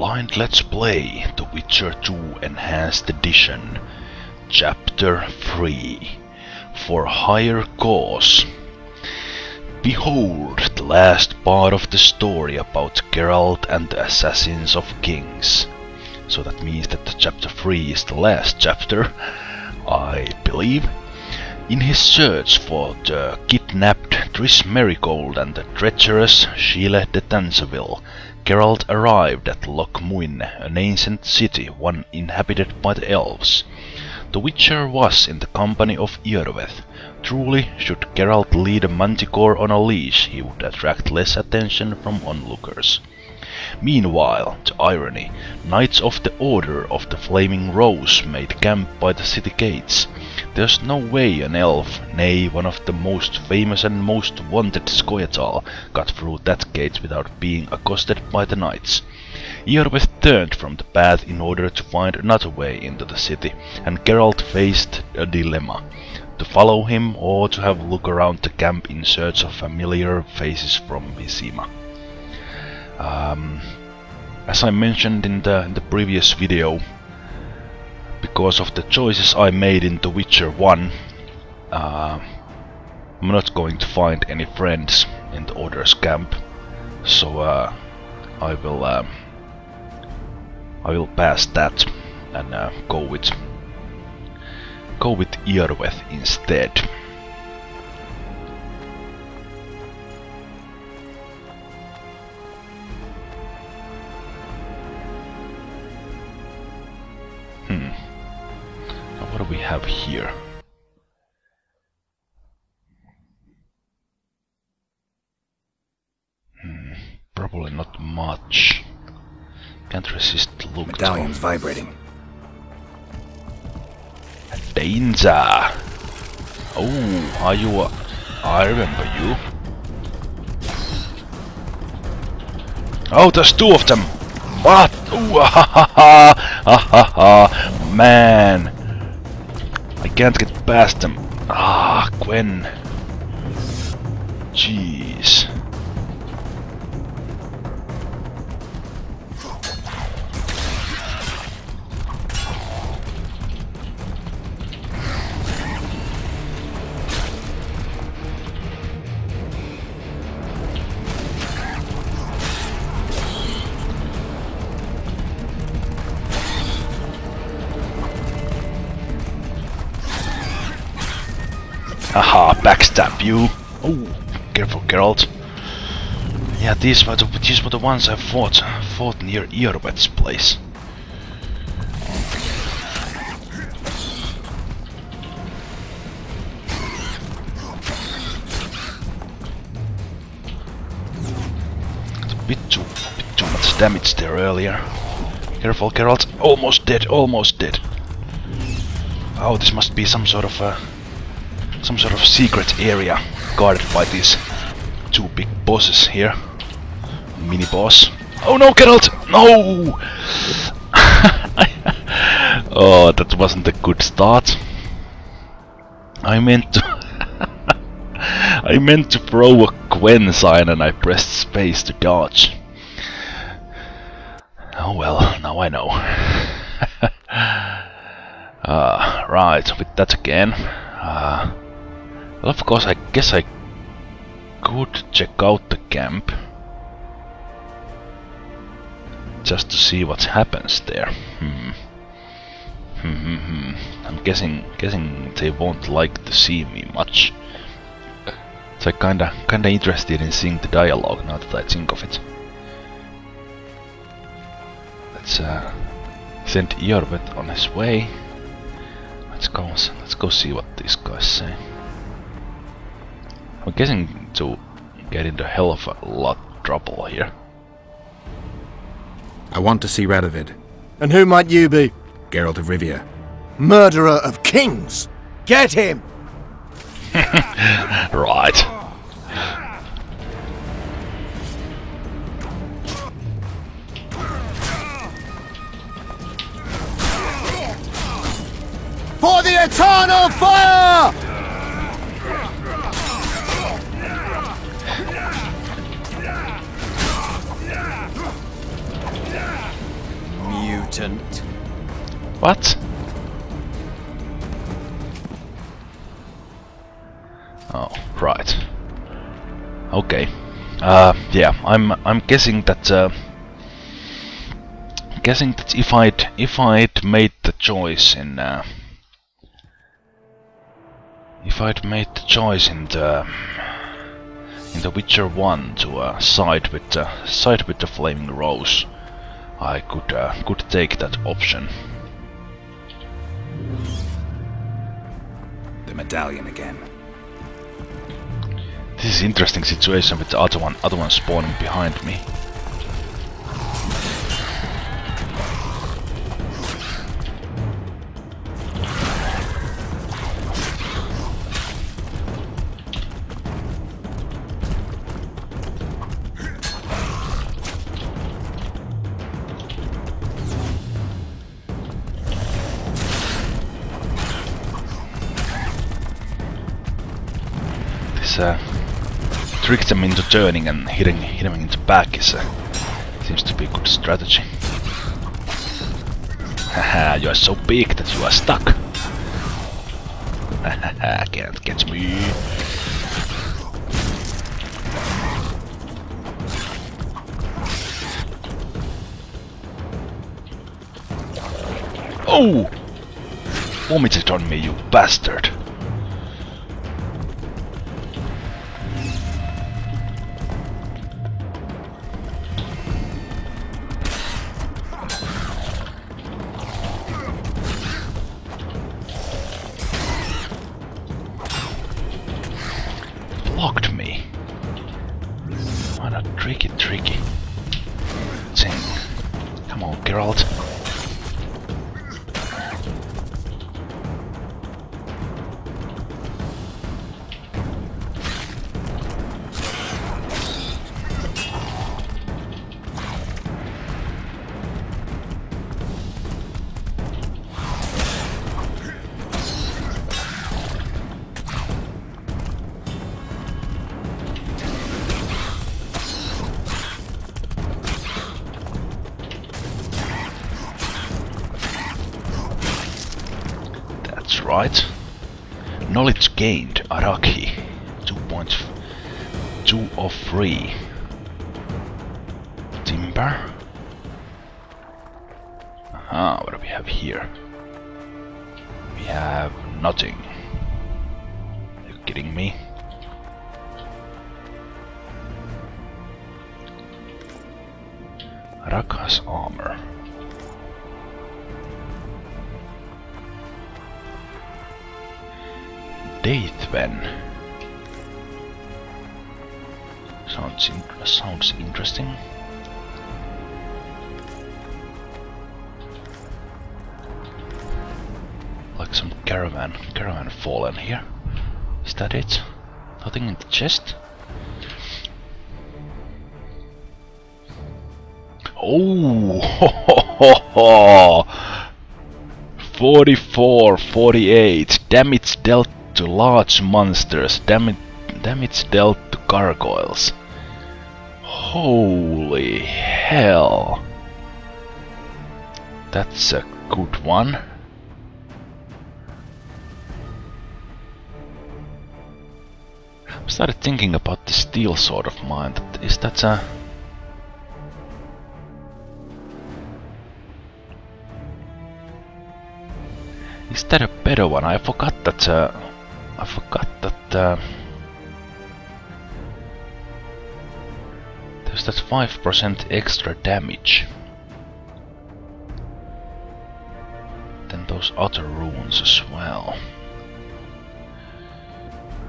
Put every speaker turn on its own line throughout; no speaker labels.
Blind Let's Play The Witcher 2 Enhanced Edition Chapter 3 For Higher Cause Behold the last part of the story about Geralt and the Assassins of Kings. So that means that chapter 3 is the last chapter, I believe. In his search for the kidnapped Triss Merigold and the treacherous Sheala de Tancarville, Geralt arrived at Loc Muinne, an ancient city, one inhabited by the elves. The Witcher was in the company of Iorveth. Truly, should Geralt lead a manticore on a leash, he would attract less attention from onlookers. Meanwhile, to irony, Knights of the Order of the Flaming Rose made camp by the city gates. There's no way an elf, nay, one of the most famous and most wanted Scoia'tael, got through that gate without being accosted by the knights. Iorveth turned from the path in order to find another way into the city, and Geralt faced a dilemma. To follow him or to have a look around the camp in search of familiar faces from Vizima. Um, as I mentioned in the, in the previous video, because of the choices I made in The Witcher 1, uh, I'm not going to find any friends in the Order's camp, so uh, I will um, I will pass that and uh, go with go with Iorveth instead. What do we have here? Hmm. Probably not much. Can't resist look.
Medallion's vibrating.
Danger! Oh, are you a... I remember you. Oh, there's two of them! What? Ooh, ah, ha, ha, ha, ha, ha. Man! Can't get past them. Ah, Quen. Jeez. Haha, backstab you. Oh, careful, Geralt. Yeah, these were the these were the ones I fought fought near Iorveth's place. A bit too bit too much damage there earlier. Careful, Geralt. Almost dead. Almost dead. Oh, this must be some sort of a some sort of secret area guarded by these two big bosses here. Mini boss. Oh no, Geralt! No! oh, that wasn't a good start. I meant to. I meant to throw a Quen sign and I pressed space to dodge. Oh well, now I know. uh, right, with that again. Uh, well, of course, I guess I could check out the camp. Just to see what happens there. Hmm. Hmm, hmm, hmm. I'm guessing guessing they won't like to see me much. So I kinda kinda interested in seeing the dialogue now that I think of it. Let's uh, send Iorveth on his way. Let's go let's go see what these guys say. I'm guessing to get into hell of a lot of trouble here.
I want to see Radovid,
And who might you be?
Geralt of Rivia.
Murderer of kings! Get him!
Right.
For the eternal fire!
What? Oh, right. Okay. Uh, yeah, I'm I'm guessing that uh, guessing that if I'd if I'd made the choice in uh, if I'd made the choice in the in The Witcher 1 to uh, side with the side with the flaming rose, I could uh, could take that option.
The medallion again.
This is interesting situation with the other one other one spawning behind me. Trick them into turning and hitting them in the back is uh, seems to be a good strategy. Haha, you are so big that you are stuck. Haha, can't catch me. Oh! Vomited on me, you bastard! Right. Knowledge gained, Araki. 2.2 of 3. Timber. Aha, what do we have here? We have nothing. Are you kidding me? Raka's armor. Date then. Sounds in sounds interesting. Like some caravan caravan fallen here. Is that it? Nothing in the chest? Oh, ho, ho, ho, ho. 44, 48. Damage dealt to large monsters. Damage, damage dealt to gargoyles. Holy hell. That's a good one. I started thinking about the steel sword of mine. Is that a... Is that a better one? I forgot that. Uh, I forgot that. Uh, there's that five percent extra damage. Then those other runes as well.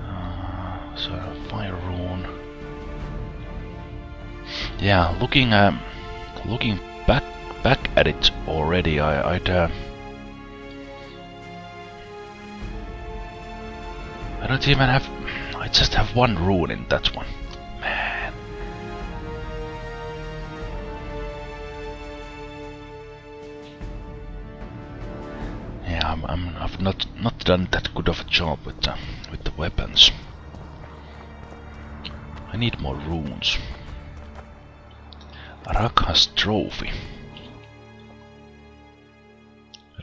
Uh, so fire rune. Yeah, looking um, looking back back at it already, I, I'd. Uh, I don't even have... I just have one rune in that one. Man. Yeah, I'm, I'm, I've not not done that good of a job with the, with the weapons. I need more runes. Rakha's trophy.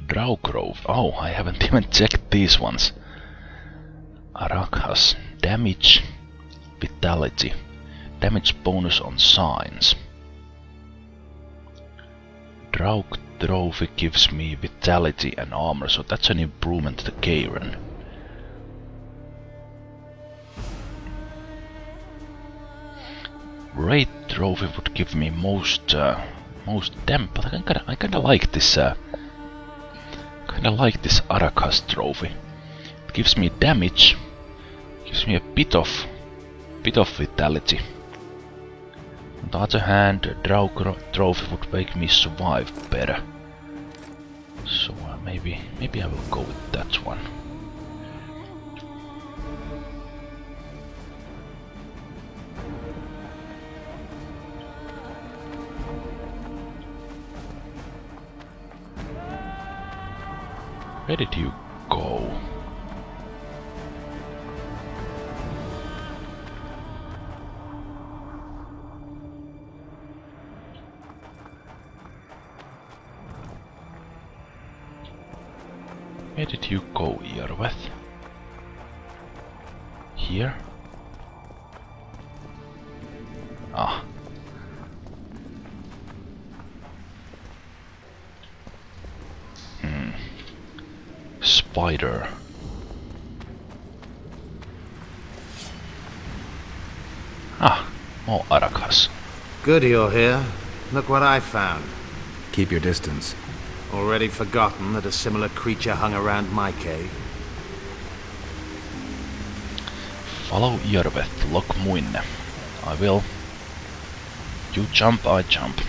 Draugrove. Oh, I haven't even checked these ones. Arachas. Damage. Vitality. Damage bonus on signs. Draug Trophy gives me vitality and armor, so that's an improvement to Garen. Raid Trophy would give me most uh, most damn, but I kinda I kinda like this uh, kinda like this Arachas trophy. It gives me damage, me a bit of bit of vitality. On the other hand, a Draug trophy would make me survive better. So uh, maybe maybe I will go with that one. Where did you Where did you go, here with? Here? Ah. Hmm. Spider. Ah, more Arachas.
Good you're here. Look what I found.
Keep your distance.
Already forgotten that a similar creature hung around my cave.
Follow Iorveth, Loc Muinne. I will. You jump, I jump.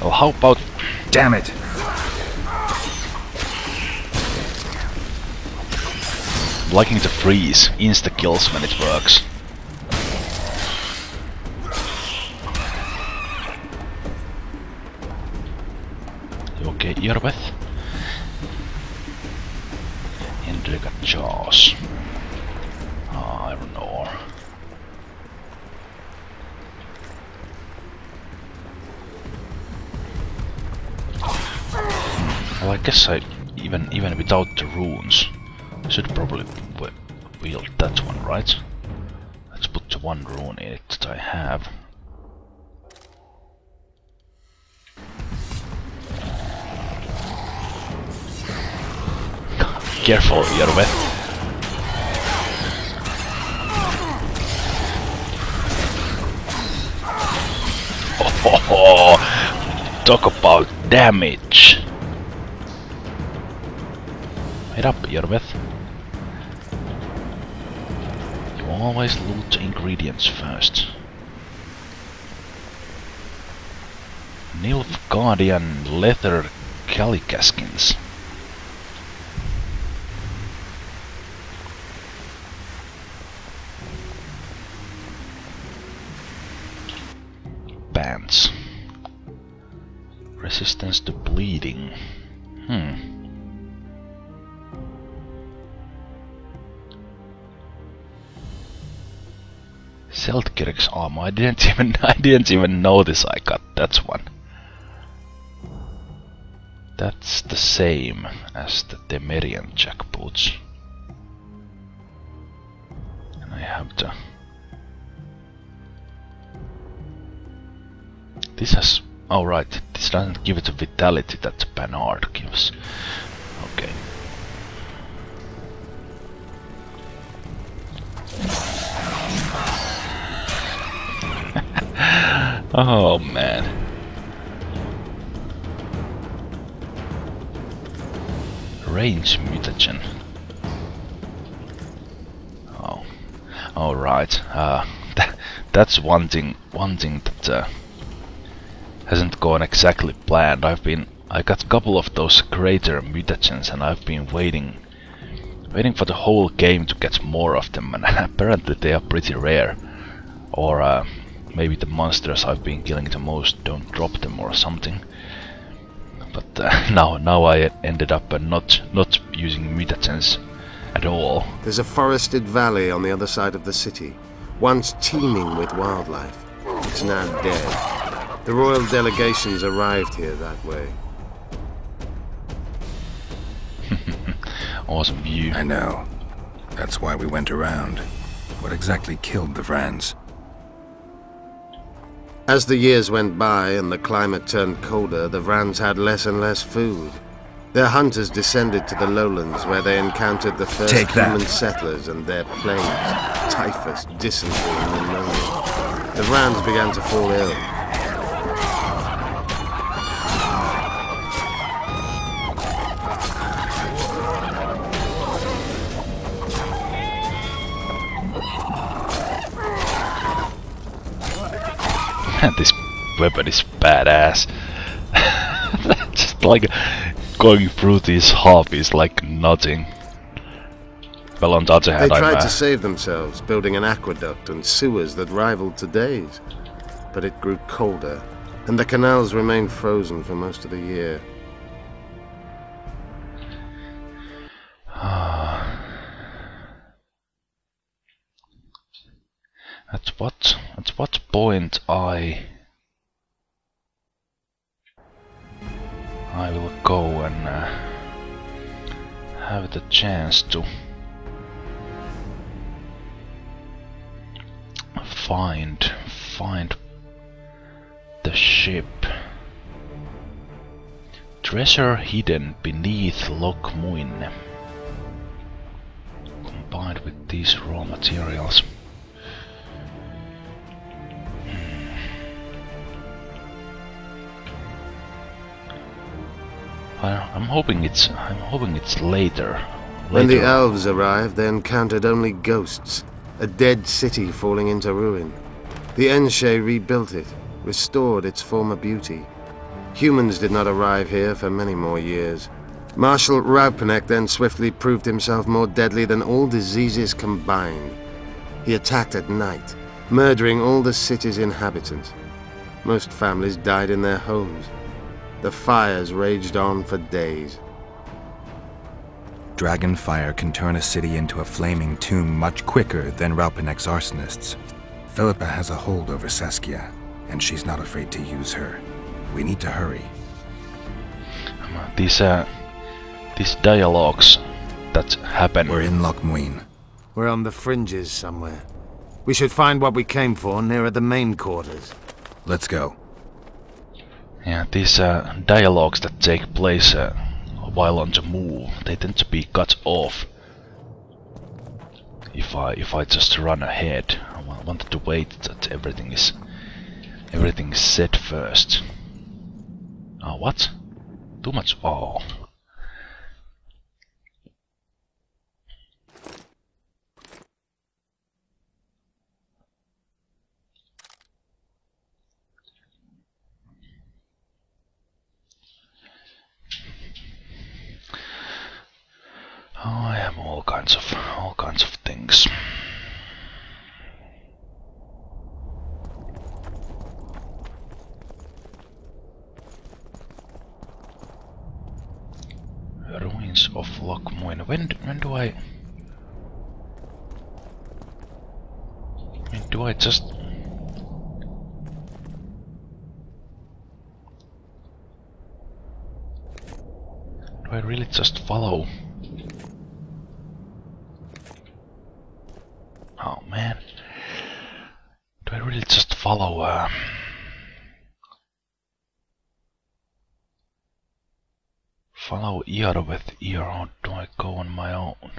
Well, how about
Damn it!
Liking to freeze insta kills when it works? You okay, Iorveth? Endrega Jaws. Ah, Iron ore. Well, I guess I even even without the runes, Should probably wi- wield that one, right? Let's put the one rune in it that I have. Careful, Jorve. Oh, talk about damage. Head up, Iorveth. Always loot ingredients first. Nilfgaardian leather calicaskins. I didn't even I didn't even notice I got that one. That's the same as the Temerian jackboots. And I have the This has oh right, this doesn't give it the vitality that Banard gives. Okay. Oh man. Range mutagen. Oh, all right. Uh, that, that's one thing. One thing that uh, hasn't gone exactly planned. I've been. I got a couple of those greater mutagens, and I've been waiting, waiting for the whole game to get more of them, and apparently they are pretty rare. Or uh, maybe the monsters I've been killing the most don't drop them or something. But uh, now, now I ended up uh, not not using mutagens at all.
There's a forested valley on the other side of the city, once teeming with wildlife. It's now dead. The royal delegations arrived here that way.
Awesome view.
I know. That's why we went around. What exactly killed the Vrans?
As the years went by and the climate turned colder, the Vrans had less and less food. Their hunters descended to the lowlands where they encountered the first
Take that.
human settlers and their plagues, typhus, dysentery, and pneumonia. The Vrans began to fall ill.
This weapon is badass. Just like going through these is like nothing. Well, on the other
They
hand, I'm
tried
uh,
to save themselves, building an aqueduct and sewers that rivaled today's. But it grew colder, and the canals remained frozen for most of the year.
At what at what point I I will go and uh, have the chance to find find the ship. Treasure hidden beneath Loc Muinne. Combined with these raw materials Well, I'm hoping it's I'm hoping it's later.
When the elves arrived, they encountered only ghosts, a dead city falling into ruin. The Enshe rebuilt it, restored its former beauty. Humans did not arrive here for many more years. Marshal Raupenneck then swiftly proved himself more deadly than all diseases combined. He attacked at night, murdering all the city's inhabitants. Most families died in their homes. The fires raged on for days.
Dragon fire can turn a city into a flaming tomb much quicker than Raupenneck's arsonists. Philippa has a hold over Saskia, and she's not afraid to use her. We need to hurry.
these uh, these dialogues that happen.
We're in Loc Muinne.
We're on the fringes somewhere. We should find what we came for nearer the main quarters.
Let's go.
Yeah, these uh, dialogues that take place uh, while on the move, they tend to be cut off. If I if I just run ahead, I wanted to wait that everything is everything is set first. Oh, what? Too much. Oh. Oh, I have all kinds of all kinds of things. Ruins of Loc Muinne. When when do I? Mean, do I just? Do I really just follow? Oh man. Do I really just follow uh follow with ear or do I go on my own?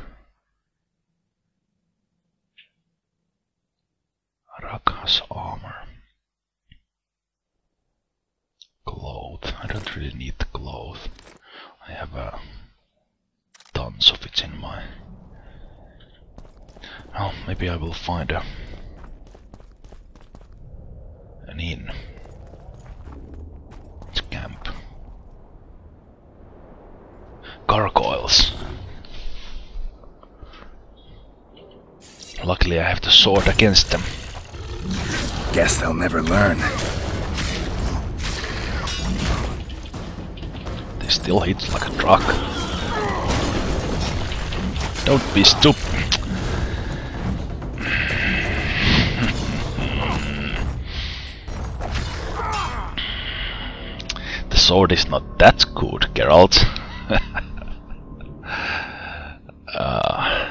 Rakas armor. Cloth. I don't really need clothes. I have uh, tons of it in my Oh, maybe I will find a an inn. It's camp. Gargoyles. Luckily, I have the sword against them.
Guess they'll never learn.
They still hit like a truck. Don't be stupid. the sword is not that good, Geralt. uh.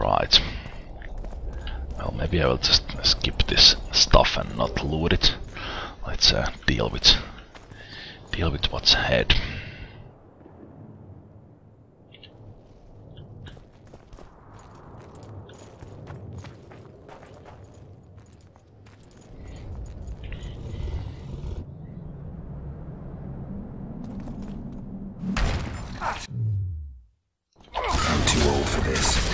Right. Well, maybe I will just skip this stuff and not loot it. Let's uh, deal with deal with what's ahead.
I'm too old for this.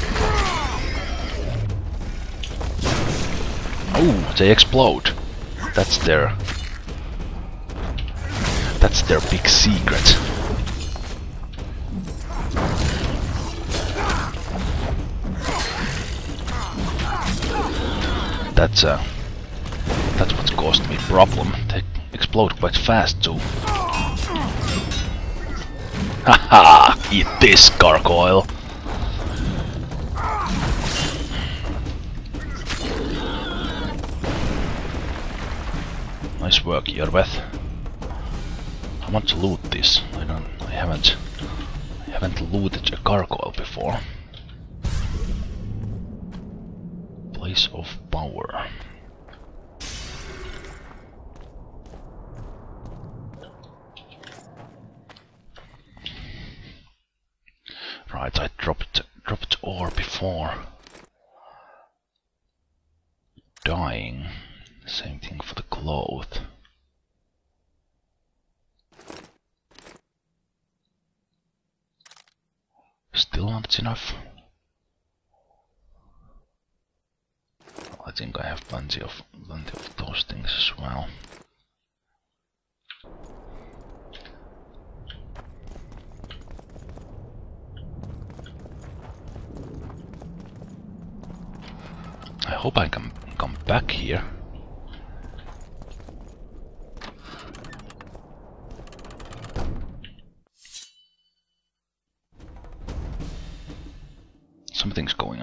Oh, they explode. That's their that's their big secret. That's uh that's what's caused me problem. They explode quite fast too. Haha! Eat this, gargoyle! Nice work, Iorveth. I want to loot this. I don't. I haven't. I haven't looted a gargoyle before. Place of power. Right, I dropped dropped ore before dying. Same thing for the cloth. Still not enough. I think I have plenty of plenty of those things as well. I hope I can come back here.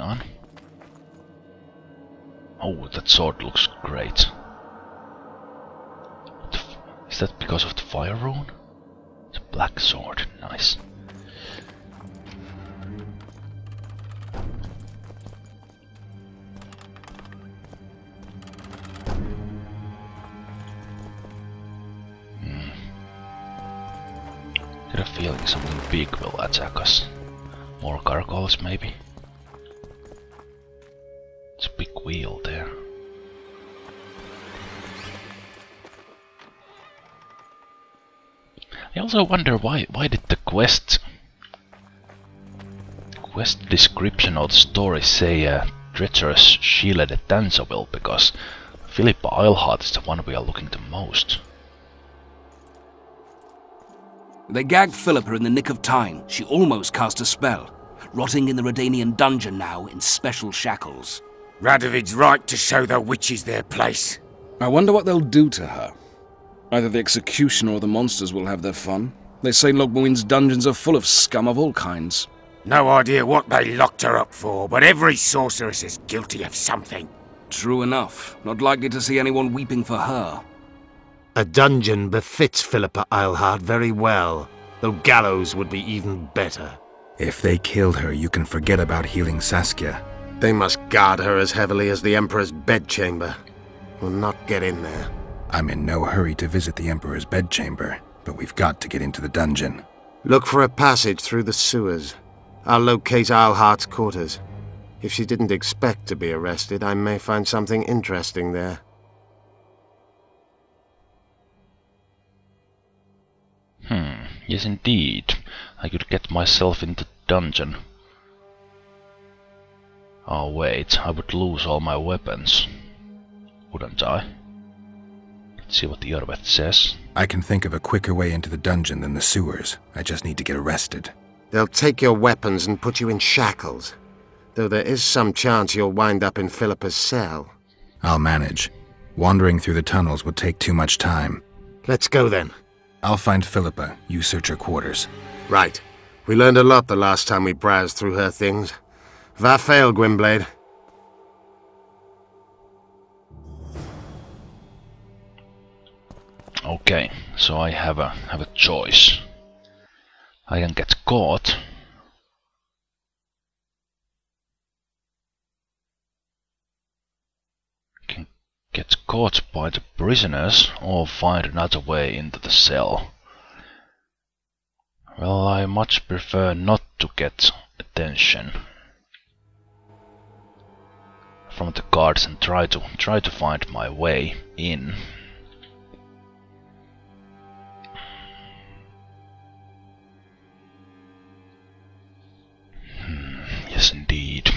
On. Oh, that sword looks great. Is that because of the fire rune? It's a black sword, nice. Hmm. Get a feeling something big will attack us. More gargoyles, maybe? It's a big wheel there. I also wonder why why did the quest quest description or the story say uh, treacherous Sheala de Tancarville because Philippa Eilhart is the one we are looking the most.
They gagged Philippa in the nick of time. She almost cast a spell. Rotting in the Redanian dungeon now in special shackles.
Radovid's right to show the witches their place.
I wonder what they'll do to her. Either the executioner or the monsters will have their fun. They say Loc Muinne's dungeons are full of scum of all kinds.
No idea what they locked her up for, but every sorceress is guilty of something.
True enough. Not likely to see anyone weeping for her.
A dungeon befits Philippa Eilhart very well, though gallows would be even better.
If they killed her, you can forget about healing Saskia.
They must guard her as heavily as the Emperor's bedchamber. We'll not get in there.
I'm in no hurry to visit the Emperor's bedchamber, but we've got to get into the dungeon.
Look for a passage through the sewers. I'll locate Eilhart's quarters. If she didn't expect to be arrested, I may find something interesting there.
Hmm, yes indeed. I could get myself into the dungeon. Oh wait, I would lose all my weapons. Wouldn't I? Let's see what the Iorveth says.
I can think of a quicker way into the dungeon than the sewers. I just need to get arrested.
They'll take your weapons and put you in shackles. Though there is some chance you'll wind up in Philippa's cell.
I'll manage. Wandering through the tunnels would take too much time.
Let's go then.
I'll find Philippa. You search her quarters.
Right. We learned a lot the last time we browsed through her things. Va fail, Gwynbleidd.
Okay, so I have a have a choice. I can get caught. Can get caught by the prisoners or find another way into the cell. Well, I much prefer not to get attention from the guards and try to try to find my way in. Hmm, yes, indeed.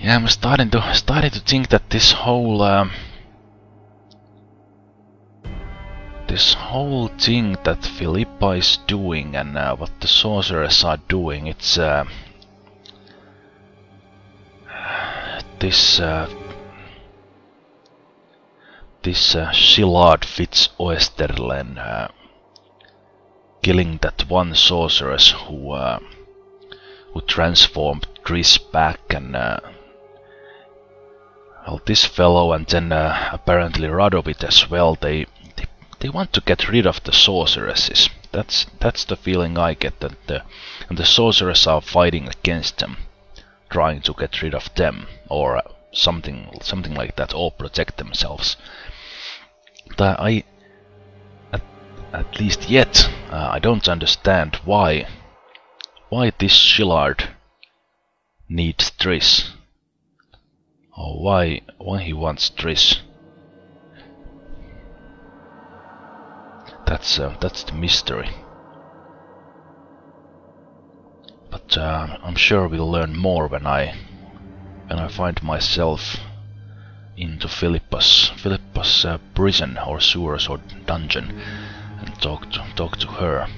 Yeah, I'm starting to starting to think that this whole um, this whole thing that Philippa is doing and uh, what the sorcerers are doing, it's uh, this uh, this uh, Shilard Fitz Oesterlen uh, killing that one sorceress who uh, who transformed Triss back and uh, well this fellow and then uh, apparently Radovid as well they, they they want to get rid of the sorceresses. That's that's the feeling I get that the and the sorcerers are fighting against them trying to get rid of them or something something like that or protect themselves. But I at, at least yet uh, I don't understand why why this Shilard needs Triss or why why he wants Triss. That's uh, that's the mystery but uh, I'm sure we'll learn more when I when I find myself into Philippa's Philippa's uh, prison or sewers or dungeon and talk to talk to her.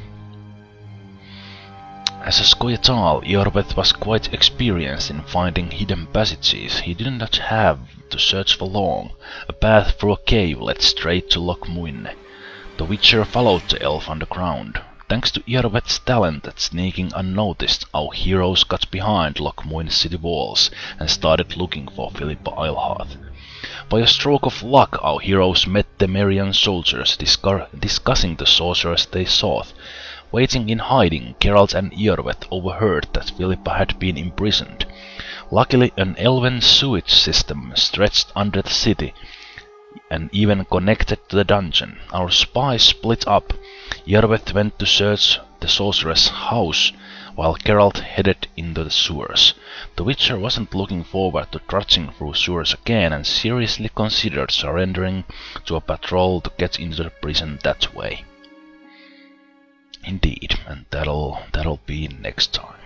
As a Scoia'tael, Iorveth was quite experienced in finding hidden passages. He did not have to search for long. A path through a cave led straight to Loc Muinne. The Witcher followed the elf underground. Thanks to Iorveth's talent at sneaking unnoticed, our heroes got behind Loch city walls and started looking for Philippa Eilhart. By a stroke of luck, our heroes met the Merian soldiers discussing the sorceress they sought. Waiting in hiding, Geralt and Iorveth overheard that Philippa had been imprisoned. Luckily, an elven sewage system stretched under the city and even connected to the dungeon. Our spies split up. Iorveth went to search the sorceress' house, while Geralt headed into the sewers. The Witcher wasn't looking forward to trudging through sewers again and seriously considered surrendering to a patrol to get into the prison that way. Indeed, and that'll that'll be next time.